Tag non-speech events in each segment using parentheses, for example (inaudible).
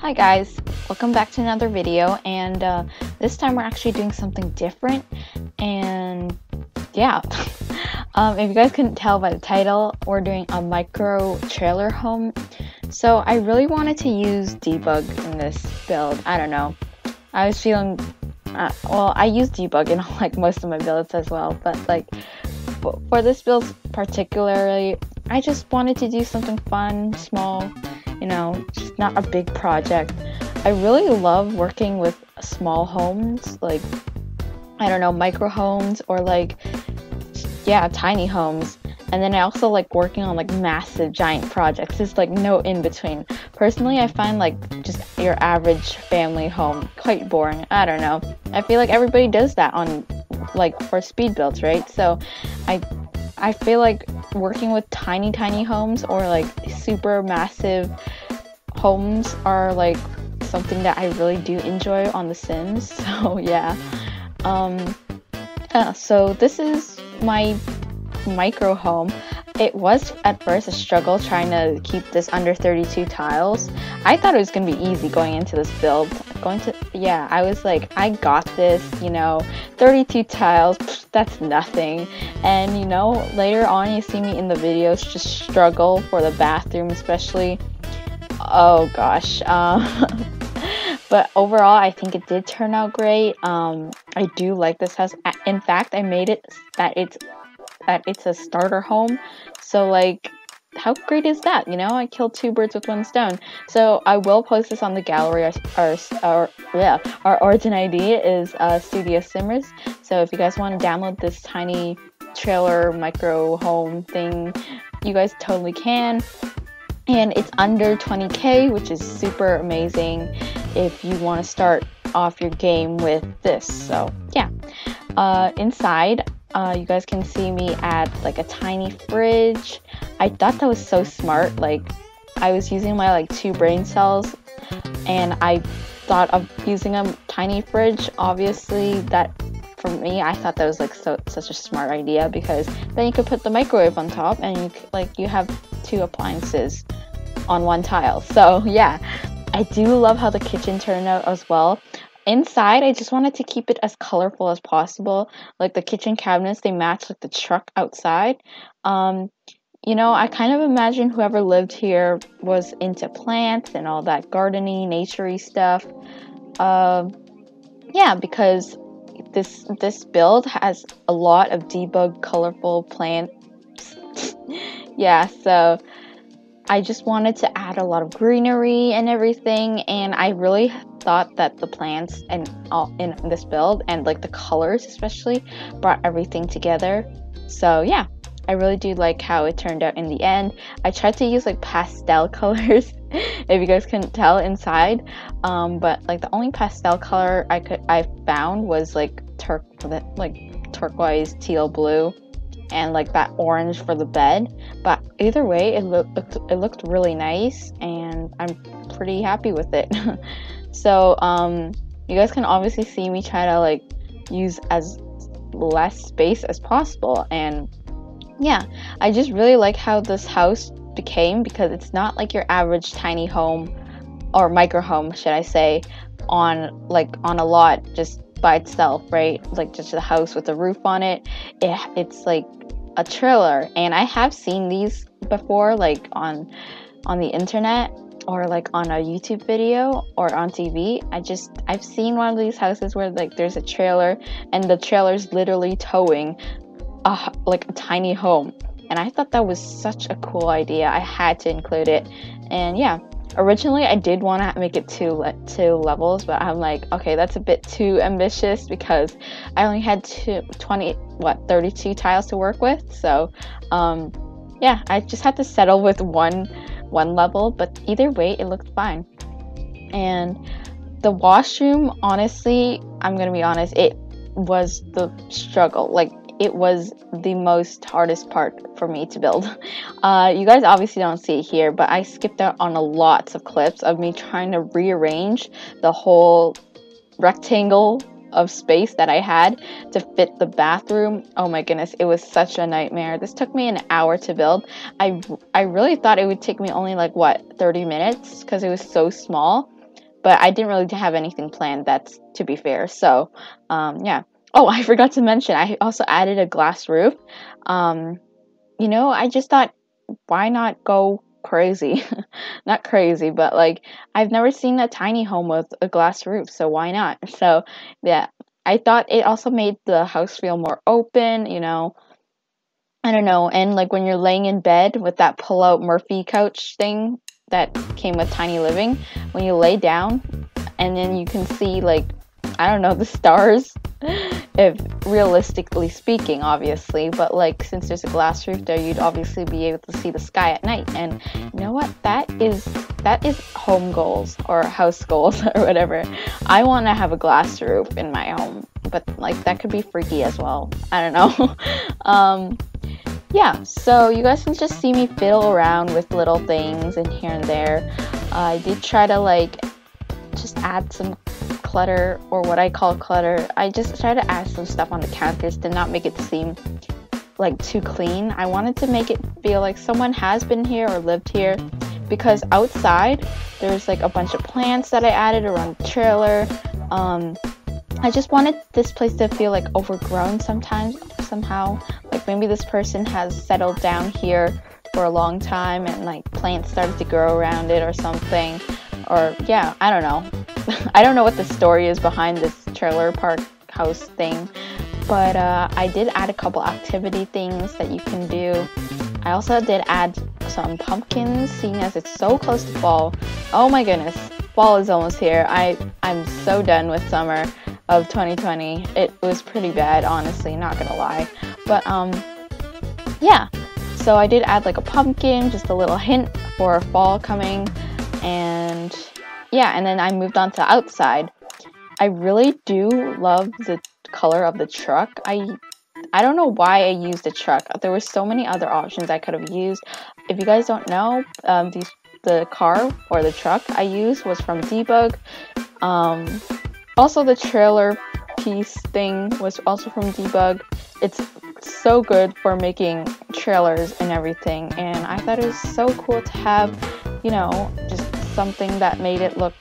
Hi guys, welcome back to another video and uh, this time we're actually doing something different and yeah, (laughs) um, if you guys couldn't tell by the title, we're doing a micro trailer home. So I really wanted to use debug in this build, I don't know, I was feeling, uh, well I use debug in (laughs) like most of my builds as well, but like for this build particularly, I just wanted to do something fun, small, you know, just not a big project. I really love working with small homes, like, I don't know, micro homes or like, yeah, tiny homes. And then I also like working on like massive giant projects. There's like no in between. Personally, I find like just your average family home quite boring. I don't know. I feel like everybody does that on like for speed builds, right? So I I feel like working with tiny tiny homes or like super massive homes are like something that I really do enjoy on The Sims. (laughs) So yeah. Um yeah, so this is my micro home. It was at first a struggle trying to keep this under 32 tiles. I thought it was going to be easy going into this build. Going to, yeah, I was like, I got this, you know, 32 tiles, pff, that's nothing. And, you know, later on you see me in the videos just struggle for the bathroom, especially. Oh gosh. Uh, (laughs) but overall, I think it did turn out great. Um, I do like this house. In fact, I made it that it's that it's a starter home. So like how great is that? You know, I killed two birds with one stone. So I will post this on the gallery. Our our, our yeah, our origin ID is uh, Studio Simmers. So if you guys want to download this tiny trailer micro home thing, you guys totally can. And it's under 20k, which is super amazing if you want to start off your game with this. So yeah, uh, inside uh, you guys can see me add like a tiny fridge. I thought that was so smart. Like I was using my like two brain cells and I thought of using a tiny fridge. Obviously that for me, I thought that was like so such a smart idea because then you could put the microwave on top and you like you have two appliances on one tile. So yeah, I do love how the kitchen turned out as well inside i just wanted to keep it as colorful as possible. Like the kitchen cabinets they match like the truck outside. Um you know i kind of imagine whoever lived here was into plants and all that gardening naturey stuff. Um yeah because this this build has a lot of debug colorful plants. (laughs) Yeah so I just wanted to add a lot of greenery and everything and I really thought that the plants and all in this build and like the colors especially brought everything together. So yeah, I really do like how it turned out in the end. I tried to use like pastel (laughs) colors if you guys can tell inside um, but like the only pastel color I could I found was like turk like turquoise teal blue and like that orange for the bed. But either way, it looked it looked really nice, and I'm pretty happy with it. (laughs) so um, you guys can obviously see me try to like use as less space as possible, and yeah, I just really like how this house became because it's not like your average tiny home or micro home, should I say, on like on a lot just by itself, right? Like just a house with a roof on it. it it's like a trailer and I have seen these before like on on the internet or like on a YouTube video or on TV. I just I've seen one of these houses where like there's a trailer and the trailer's literally towing a like a tiny home. And I thought that was such a cool idea. I had to include it. And yeah, originally I did want to make it two le- two levels, but I'm like, okay, that's a bit too ambitious because I only had two, 20 what 32 tiles to work with. So, um, yeah, I just had to settle with one one level, but either way, it looked fine. And the washroom, honestly, I'm gonna be honest, it was the struggle. Like it was the most hardest part for me to build. (laughs) Uh, you guys obviously don't see it here, but I skipped out on a lots of clips of me trying to rearrange the whole rectangle of space that I had to fit the bathroom. Oh my goodness, it was such a nightmare. This took me an hour to build. I I really thought it would take me only like what 30 minutes because it was so small. but I didn't really have anything planned. That's to be fair. So, um, yeah. Oh, I (laughs) forgot to mention, I also added a glass roof. Um, you know, I just thought, why not go crazy? (laughs) not crazy, but like, I've never seen a tiny home with a glass roof, so why not? (laughs) So, yeah, I thought it also made the house feel more open, you know. I don't know, and like when you're laying in bed with that pull out Murphy couch thing that came with Tiny Living, when you lay down and then you can see like I don't know, the stars. If realistically speaking, obviously, but like since there's a glass roof there, you'd obviously be able to see the sky at night. And you know what? That is that is home goals or house goals (laughs) or whatever. I want to have a glass roof in my home, but like that could be freaky as well. I don't know. (laughs) um, yeah, so you guys can just see me fiddle around with little things and here and there. Uh, I did try to like just add some clutter or what I call clutter. I just try to add some stuff on the counters to not make it seem like too clean. I wanted to make it feel like someone has been here or lived here because outside there's like a bunch of plants that I added around the trailer. Um, I just wanted this place to feel like overgrown sometimes somehow. Like maybe this person has settled down here for a long time and like plants started to grow around it or something. Or yeah, I don't know. (laughs) I don't know what the story is behind this trailer park house thing, but uh, I did add a couple activity things that you can do. I also did add some pumpkins, seeing as it's so close to fall. Oh my goodness, fall is almost here. I I'm so done with summer of 2020. It was pretty bad, honestly, not gonna lie. But um, yeah. So I did add like a pumpkin, just a little hint for fall coming, and yeah, and then I moved on to outside. I really do love the color of the truck. I I don't know why I used the truck. There were so many other options I could have used. If you guys don't know, um, these the car or the truck I used was from Debug. Um, also, the trailer piece thing was also from Debug. It's so good for making trailers and everything, and I thought it was so cool to have, you know, just something that made it look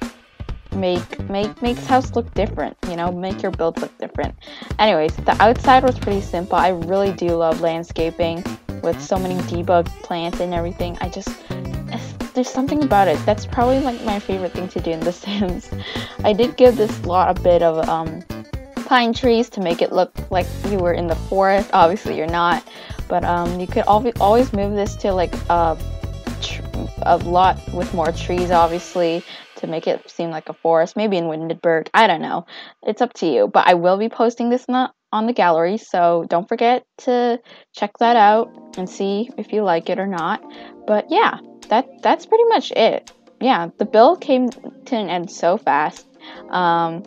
make make makes house look different you know make your build look different. Anyways the outside was pretty simple. I really do love landscaping with so many debug plants and everything. I just there's something about it that's probably like my favorite thing to do in the (laughs) sims. I did give this lot a bit of um pine trees to make it look like you were in the forest. Obviously you're not but um you could always move this to like a a lot with more trees, obviously, to make it seem like a forest. Maybe in Windenburg. I don't know. It's up to you. But I will be posting this on the gallery, so don't forget to check that out and see if you like it or not. But yeah, that that's pretty much it. Yeah, the bill came to an end so fast. Um,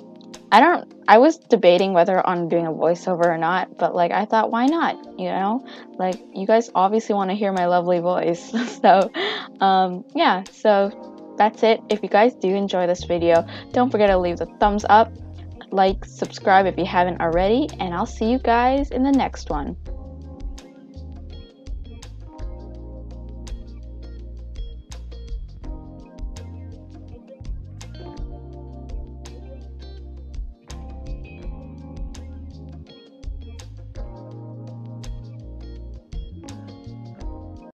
I don't I was debating whether on doing a voiceover or not, but like I thought why not, you know? Like you guys obviously want to hear my lovely voice. (laughs) so um yeah, so that's it. If you guys do enjoy this video, don't forget to leave the thumbs up, like, subscribe if you haven't already, and I'll see you guys in the next one.